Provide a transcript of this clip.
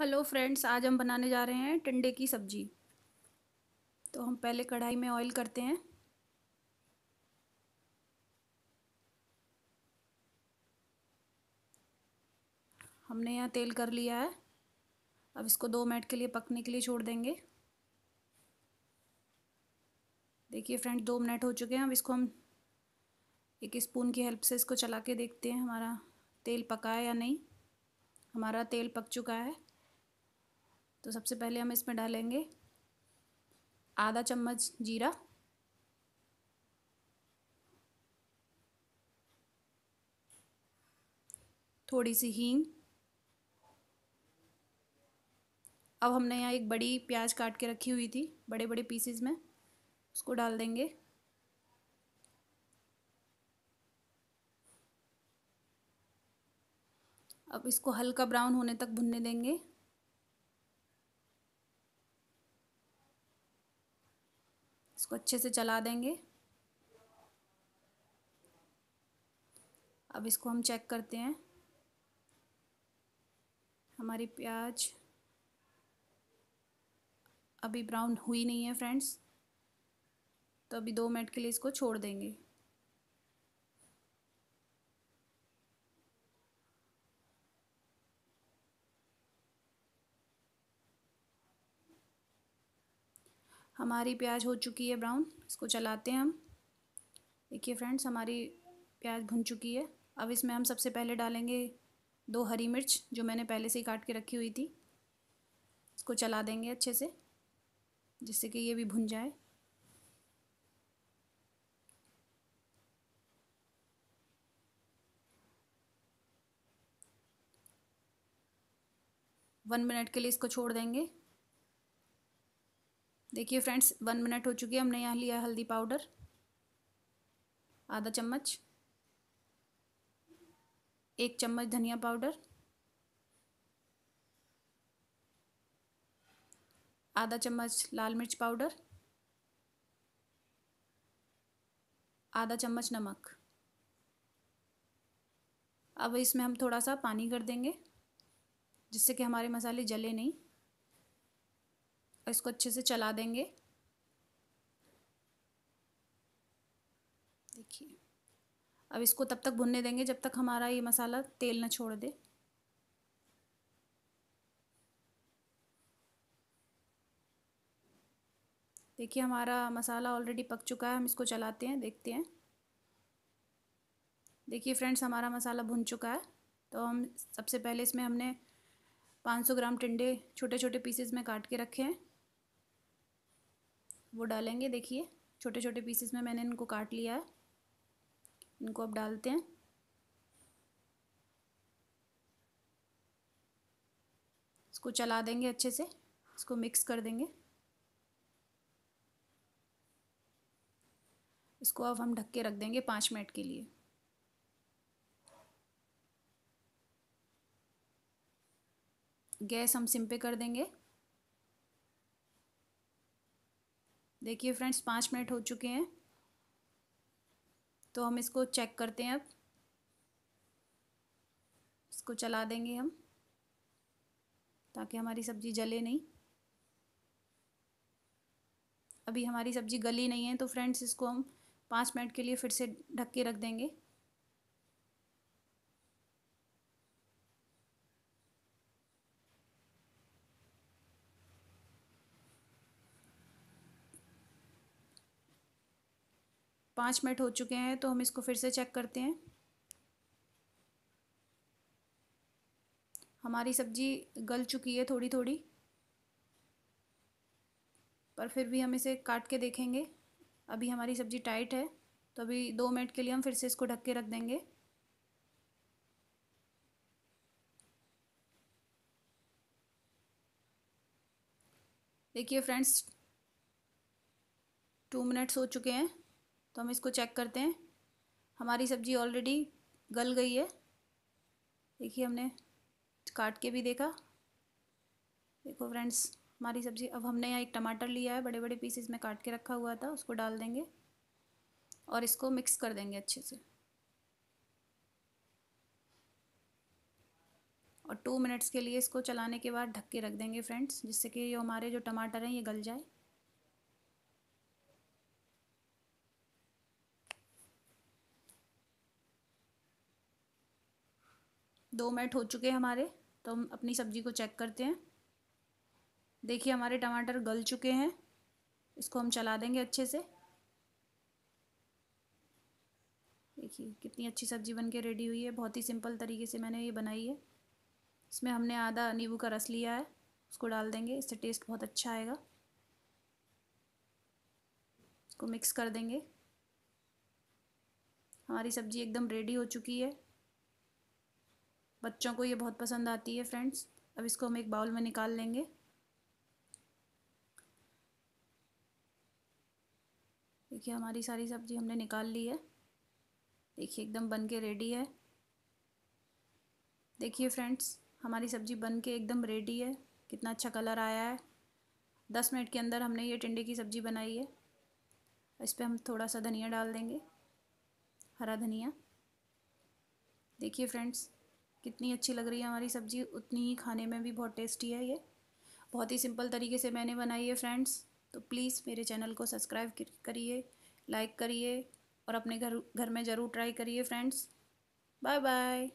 Hello friends, आज हम बनाने जा रहे हैं टंडे की सब्ज़ी। तो हम पहले कढ़ाई में ऑयल करते हैं। हमने यहाँ तेल कर लिया है। अब इसको दो मिनट के लिए पकने के लिए छोड़ देंगे। देखिए फ्रेंड दो मिनट हो चुके हैं। अब इसको हम एक स्पून की हेल्प से इसको चला के देखते हैं हमारा तेल पका है या नहीं। हमारा तेल पक चुका है। तो सबसे पहले हम इसमें डालेंगे आधा चम्मच जीरा। थोड़ी सी हींग। अब हमने यहाँ एक बड़ी प्याज काट के रखी हुई थी बड़े बड़े पीसेस में। उसको डाल देंगे। अब इसको हल्का ब्राउन होने तक भुनने देंगे। इसको अच्छे से चला देंगे। अब इसको हम चेक करते हैं। हमारी प्याज अभी ब्राउन हुई नहीं है फ्रेंड्स तो अभी दो मिनट के लिए इसको छोड़ देंगे। हमारी प्याज हो चुकी है ब्राउन, इसको चलाते हैं हम। देखिए फ्रेंड्स, हमारी प्याज भुन चुकी है। अब इसमें हम सबसे पहले डालेंगे दो हरी मिर्च, जो मैंने पहले से ही काट के रखी हुई थी। इसको चला देंगे अच्छे से, जिससे कि ये भी भुन जाए। वन मिनट के लिए इसको छोड़ देंगे। देखिए फ्रेंड्स वन मिनट हो चुकी है, हमने यहाँ लिया हल्दी पाउडर आधा चम्मच, एक चम्मच धनिया पाउडर आधा चम्मच लाल मिर्च पाउडर आधा चम्मच नमक। अब इसमें हम थोड़ा सा पानी कर देंगे, जिससे कि हमारे मसाले जले नहीं। इसको अच्छे से चला देंगे। देखिए। अब इसको तब तक भुनने देंगे जब तक हमारा ये मसाला तेल ना छोड़ दे। देखिए, हमारा मसाला ऑलरेडी पक चुका है, हम इसको चलाते हैं, देखते हैं। देखिए फ्रेंड्स हमारा मसाला भुन चुका है। तो हम सबसे पहले इसमें हमने 500 ग्राम टिंडे छोटे छोटे पीसेस में काट के रखे हैं। वो डालेंगे, देखिए छोटे छोटे पीसेस में मैंने इनको काट लिया है। इनको अब डालते हैं। इसको चला देंगे अच्छे से, इसको मिक्स कर देंगे। इसको अब हम ढक के रख देंगे पाँच मिनट के लिए। गैस हम सिम पे कर देंगे। देखिए फ्रेंड्स पाँच मिनट हो चुके हैं। तो हम इसको चेक करते हैं अब। इसको चला देंगे हम, ताकि हमारी सब्ज़ी जले नहीं। अभी हमारी सब्ज़ी गली नहीं है तो फ्रेंड्स इसको हम पाँच मिनट के लिए फिर से ढक के रख देंगे। पाँच मिनट हो चुके हैं तो हम इसको फिर से चेक करते हैं। हमारी सब्ज़ी गल चुकी है थोड़ी थोड़ी पर फिर भी हम इसे काट के देखेंगे। अभी हमारी सब्ज़ी टाइट है तो अभी दो मिनट के लिए हम फिर से इसको ढक के रख देंगे। देखिए फ्रेंड्स टू मिनट्स हो चुके हैं। तो हम इसको चेक करते हैं। हमारी सब्ज़ी ऑलरेडी गल गई है। देखिए हमने काट के भी देखा। देखो फ्रेंड्स हमारी सब्ज़ी, अब हमने यहाँ एक टमाटर लिया है बड़े बड़े पीसेस में काट के रखा हुआ था, उसको डाल देंगे और इसको मिक्स कर देंगे अच्छे से। और टू मिनट्स के लिए इसको चलाने के बाद ढक के रख देंगे फ्रेंड्स जिससे कि ये हमारे जो टमाटर हैं, ये गल जाए। दो मिनट हो चुके हैं हमारे तो हम अपनी सब्ज़ी को चेक करते हैं। देखिए, हमारे टमाटर गल चुके हैं। इसको हम चला देंगे अच्छे से। देखिए, कितनी अच्छी सब्ज़ी बन के रेडी हुई है। बहुत ही सिंपल तरीके से मैंने ये बनाई है। इसमें हमने आधा नींबू का रस लिया है। उसको डाल देंगे। इससे टेस्ट बहुत अच्छा आएगा। इसको मिक्स कर देंगे। हमारी सब्ज़ी एकदम रेडी हो चुकी है। बच्चों को ये बहुत पसंद आती है फ्रेंड्स अब इसको हम एक बाउल में निकाल लेंगे। देखिए, हमारी सारी सब्ज़ी हमने निकाल ली है। देखिए, एकदम बन के रेडी है। देखिए फ्रेंड्स हमारी सब्ज़ी बन के एकदम रेडी है। कितना अच्छा कलर आया है। दस मिनट के अंदर हमने ये टिंडे की सब्ज़ी बनाई है। इस पर हम थोड़ा सा धनिया डाल देंगे। हरा धनिया। देखिए फ्रेंड्स कितनी अच्छी लग रही है हमारी सब्ज़ी, उतनी ही खाने में भी बहुत टेस्टी है ये। बहुत ही सिंपल तरीके से मैंने बनाई है फ्रेंड्स। तो प्लीज़ मेरे चैनल को सब्सक्राइब करिए, लाइक करिए और अपने घर घर में ज़रूर ट्राई करिए फ्रेंड्स। Bye bye.